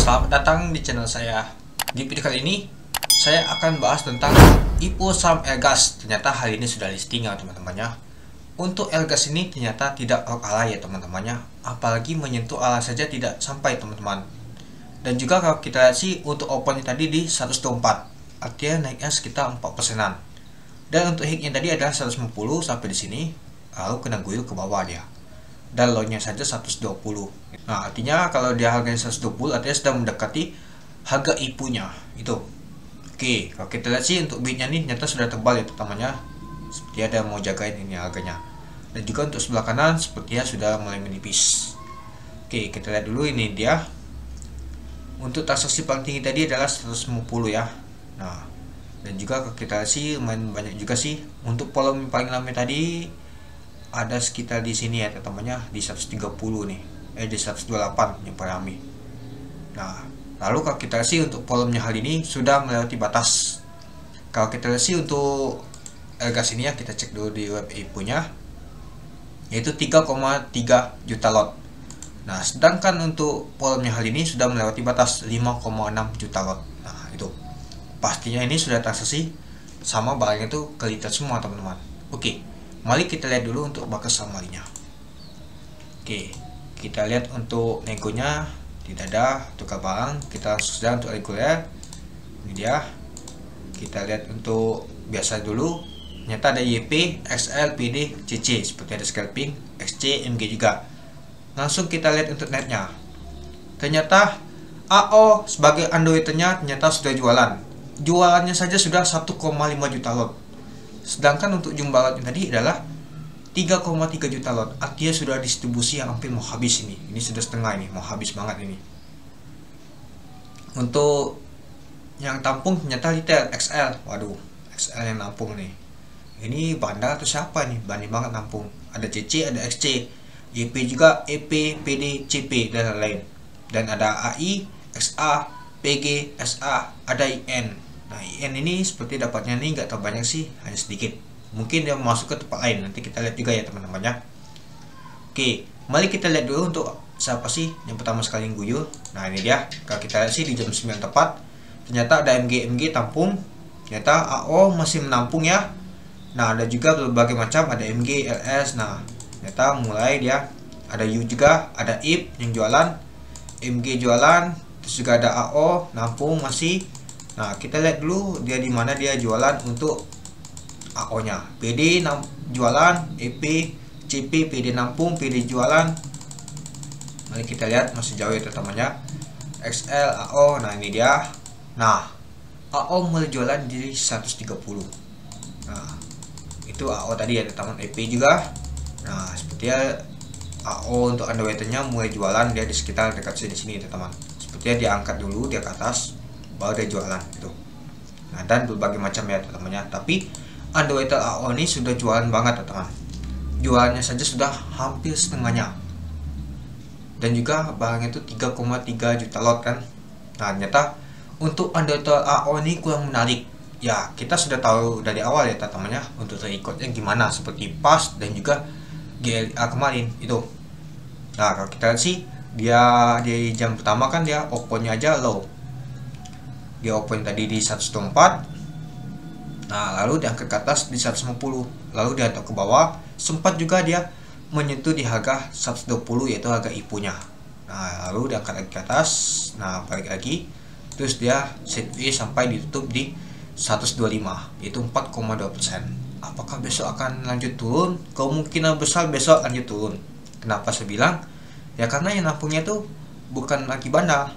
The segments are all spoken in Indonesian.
Selamat datang di channel saya. Di video kali ini, saya akan bahas tentang IPO saham Elgas. Ternyata hari ini sudah listing ya teman-temannya. Untuk Elgas ini ternyata tidak ala ya teman-temannya. Apalagi menyentuh ala saja tidak sampai teman-teman. Dan juga kalau kita lihat sih untuk open tadi di 124. Artinya naiknya sekitar 4 persenan. Dan untuk hignya tadi adalah 150 sampai di sini. Lalu kena guyur ke bawah dia dan low nya saja 120 nah artinya kalau dia harganya 120 artinya sudah mendekati harga ipunya itu. Oke kalau kita lihat sih untuk bidnya nih ternyata sudah tebal ya teman-temannya seperti ada mau jagain ini harganya. Dan juga untuk sebelah kanan sepertinya sudah mulai menipis. Oke kita lihat dulu ini dia. Untuk transaksi paling tinggi tadi adalah 150 ya. Nah dan juga kita lihat sih main banyak juga sih. Untuk volume paling lama tadi ada sekitar di sini ya teman-temannya di 130 nih. Eh di 128 yang rame. Nah lalu kalau kita sih untuk volumenya hal ini sudah melewati batas. Kalau kita sih untuk gas ini ya kita cek dulu di web punya yaitu 3,3 juta lot. Nah sedangkan untuk volumenya hal ini sudah melewati batas 5,6 juta lot. Nah itu. Pastinya ini sudah transaksi sama barangnya itu kelihatan semua teman-teman. Oke Mari kita lihat dulu untuk bakas samarinya. Oke, kita lihat untuk negonya tidak ada tukar barang. Kita langsung saja untuk reguler. Ini dia. Kita lihat untuk biasa dulu. Ternyata ada YP, XL, PD, CC seperti ada scalping, XC, MG juga. Langsung kita lihat untuk netnya. Ternyata AO sebagai underwriternya ternyata sudah jualan. Jualannya saja sudah 1,5 juta lot Sedangkan untuk jumlah lotnya tadi adalah 3,3 juta lot. Artinya sudah distribusi yang hampir mau habis ini. Ini sudah setengah ini, mau habis banget ini. Untuk yang tampung ternyata retail XL. Waduh, XL yang nampung nih. Ini bandar atau siapa nih? Bani banget nampung. Ada CC, ada XC. YP juga EP, PD, CP dan lain-lain. Dan ada AI, XA, PG, SA, ada IN. Nah, IN ini seperti dapatnya nih nggak terlalu banyak sih, hanya sedikit. Mungkin dia masuk ke tempat lain. Nanti kita lihat juga ya teman-teman ya. Oke, mari kita lihat dulu untuk siapa sih yang pertama sekali yang guyur. Nah, ini dia. Kalau kita lihat sih di jam 9 tepat, ternyata ada MG-MG tampung. Ternyata AO masih menampung ya. Nah, ada juga berbagai macam, ada MG, LS. Nah, ternyata mulai dia ada U juga, ada IP yang jualan, MG jualan, terus juga ada AO nampung masih Nah, kita lihat dulu dia di mana dia jualan untuk AO-nya. PD jualan, EP, CP, PD nampung, PD jualan. Mari kita lihat masih jauh ya teman-temannya. XL, AO, nah ini dia. Nah, AO mulai jualan di 130. Nah, itu AO tadi ya teman EP juga. Nah, sepertinya AO untuk underwriternya mulai jualan dia di sekitar dekat sini sini teman-teman. Sepertinya diangkat dulu dia ke atas baru dia jualan gitu. Nah dan berbagai macam ya teman-temannya tapi underwater AO ini sudah jualan banget teman jualannya saja sudah hampir setengahnya. Dan juga barangnya itu 3,3 juta lot kan. Nah ternyata untuk underwater AO ini kurang menarik. Ya kita sudah tahu dari awal ya teman-temannya untuk terikutnya gimana seperti pas dan juga GLA kemarin itu nah kalau kita lihat sih dia di jam pertama kan dia opennya aja low dia open tadi di 104 nah lalu diangkat ke atas di 150 lalu diangkat ke bawah. Sempat juga dia menyentuh di harga 120 yaitu harga ipunya. Nah lalu diangkat lagi ke atas. Nah balik lagi. Terus dia set V sampai ditutup di 125 yaitu 4,2% apakah besok akan lanjut turun? Kemungkinan besar besok lanjut turun. Kenapa saya bilang? Ya karena yang nampungnya itu bukan lagi bandar.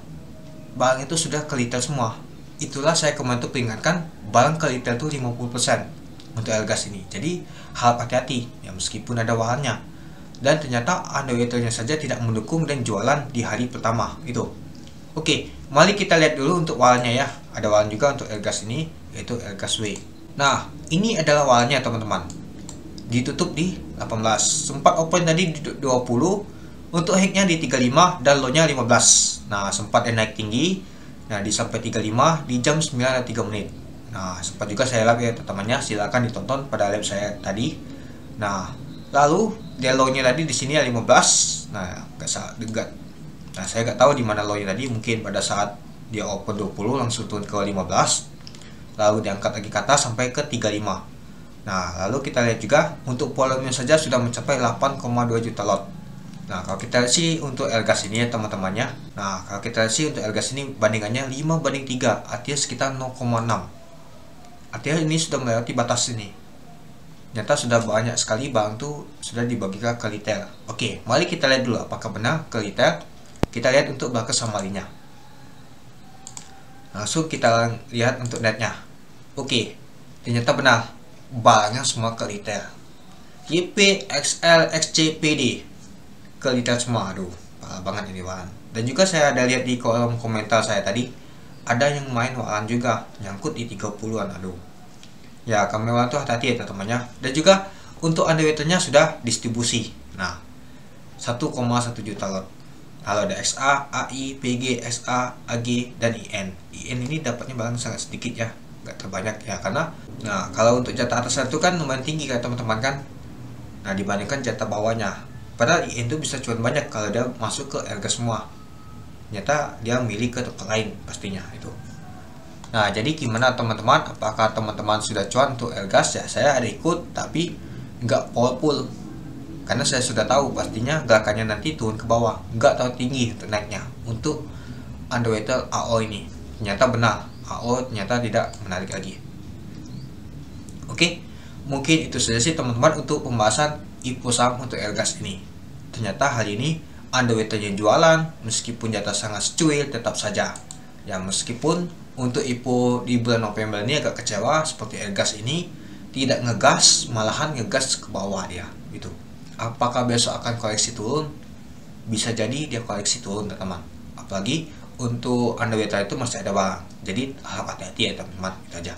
Barang itu sudah keliter semua itulah saya kemarin tuh peringatkan barang ke retail tuh 50% untuk Elgas ini. Jadi hal hati-hati ya meskipun ada wahannya. Dan ternyata underwaternya saja tidak mendukung dan jualan di hari pertama itu oke mari kita lihat dulu untuk wahannya ya. Ada wahan juga untuk Elgas ini yaitu Elgas W. Nah ini adalah wahannya teman-teman. Ditutup di 18 sempat open tadi di 20 untuk hignya di 35 dan low nya 15 nah sempat naik tinggi Nah, di sampai 35 di jam 9 3 menit. Nah, sempat juga saya live ya teman-temannya, silakan ditonton pada live saya tadi. Nah, lalu delonya tadi di sini ya 15. Nah, enggak salah dekat. nah saya nggak tahu di mana low tadi mungkin pada saat dia open 20 langsung turun ke 15 lalu diangkat lagi ke atas sampai ke 35 nah lalu kita lihat juga untuk volume saja sudah mencapai 8,2 juta lot Nah, kalau kita lihat sih untuk Elgas ini ya teman-temannya. Nah, kalau kita lihat sih untuk Elgas ini bandingannya 5 banding 3, artinya sekitar 0,6. Artinya ini sudah melewati batas ini. Nyata sudah banyak sekali barang tuh sudah dibagikan ke retail. Oke, mari kita lihat dulu apakah benar ke retail. Kita lihat untuk barang samarinya. Langsung kita lihat untuk netnya. Oke, ternyata benar. Barangnya semua ke retail. YP, XL, XC, PD kelihatan semua aduh parah banget ini Walan dan juga saya ada lihat di kolom komentar saya tadi ada yang main Walan juga nyangkut di 30an aduh. Ya kami Walan tuh hati-hati ya teman-temannya. Dan juga untuk underwaternya sudah distribusi. Nah 1,1 juta lot. Kalau ada XA, AI, PG, SA, AG, dan IN IN ini dapatnya barang sangat sedikit ya nggak terbanyak ya karena nah kalau untuk jatah atas itu kan lumayan tinggi kan teman-teman kan. Nah dibandingkan jatah bawahnya padahal IN itu bisa cuan banyak kalau dia masuk ke Elga semua. Ternyata dia milih ke tempat lain pastinya itu. Nah jadi gimana teman-teman? Apakah teman-teman sudah cuan untuk Elgas ya saya ada ikut tapi nggak powerful karena saya sudah tahu pastinya gerakannya nanti turun ke bawah. Nggak tahu tinggi naiknya untuk underwater AO ini. Ternyata benar AO ternyata tidak menarik lagi. Oke mungkin itu saja sih teman-teman untuk pembahasan IPO saham untuk Elgas ini. Ternyata hari ini underwaternya jualan, meskipun jatah sangat secuil tetap saja. Ya meskipun untuk IPO di bulan November ini agak kecewa seperti Elgas ini tidak ngegas, malahan ngegas ke bawah dia gitu. Apakah besok akan koleksi turun? Bisa jadi dia koleksi turun teman-teman. Apalagi untuk underwater itu masih ada barang. Jadi harap hati-hati ya teman-teman, itu aja.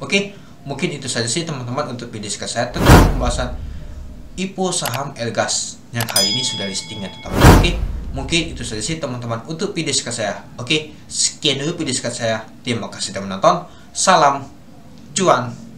Oke, mungkin itu saja sih teman-teman untuk video saya tentang pembahasan IPO saham Elgas yang kali ini sudah listingnya teman-teman. Oke, mungkin itu saja sih teman-teman untuk video singkat saya. Oke, sekian dulu video singkat saya. Terima kasih sudah menonton. Salam cuan.